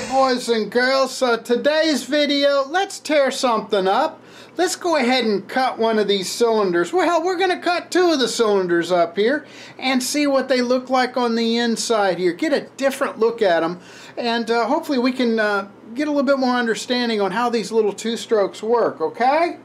boys and girls. So today's video, let's tear something up. Let's go ahead and cut one of these cylinders. Well, we're going to cut two of the cylinders up here and see what they look like on the inside here. Get a different look at them and uh, hopefully we can uh, get a little bit more understanding on how these little two strokes work, okay?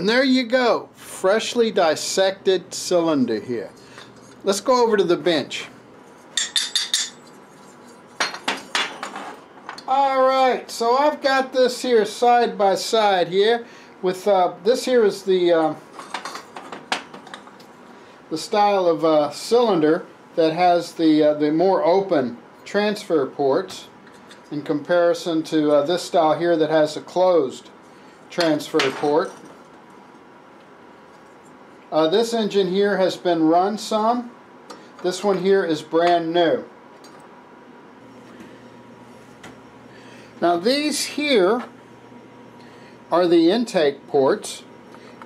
And there you go, freshly dissected cylinder here. Let's go over to the bench. Alright, so I've got this here side by side here with, uh, this here is the, uh, the style of uh, cylinder that has the, uh, the more open transfer ports in comparison to uh, this style here that has a closed transfer port. Uh, this engine here has been run some. This one here is brand new. Now these here are the intake ports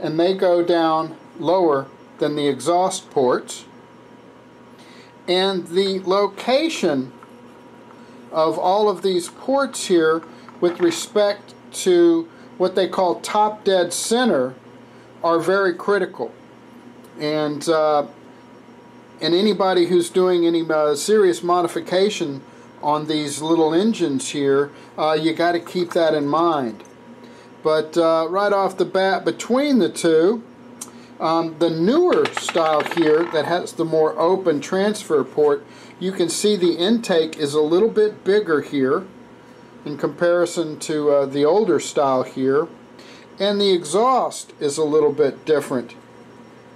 and they go down lower than the exhaust ports and the location of all of these ports here with respect to what they call top dead center are very critical and uh, and anybody who's doing any uh, serious modification on these little engines here uh, you got to keep that in mind. But uh, right off the bat between the two um, the newer style here that has the more open transfer port you can see the intake is a little bit bigger here in comparison to uh, the older style here. And the exhaust is a little bit different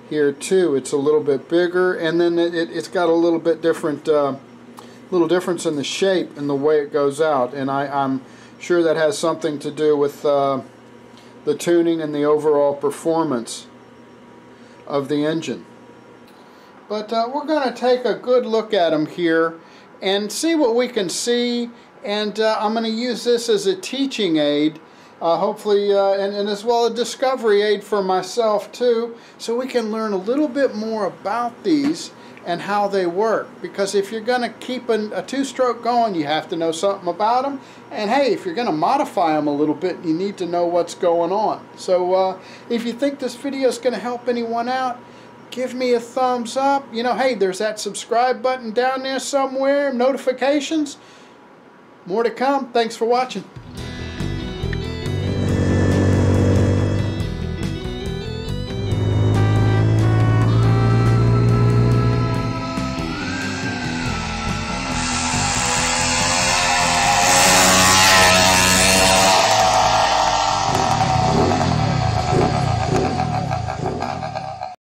here too. It's a little bit bigger and then it, it, has got a little bit different uh, little difference in the shape and the way it goes out and I, I'm sure that has something to do with uh, the tuning and the overall performance of the engine. But uh, we're going to take a good look at them here and see what we can see and uh, I'm going to use this as a teaching aid uh, hopefully, uh, and, and, as well a discovery aid for myself too, so we can learn a little bit more about these and how they work. Because if you're going to keep a, a two-stroke going, you have to know something about them. And hey, if you're going to modify them a little bit, you need to know what's going on. So uh, if you think this video is going to help anyone out, give me a thumbs up. You know, hey, there's that subscribe button down there somewhere, notifications. More to come. Thanks for watching.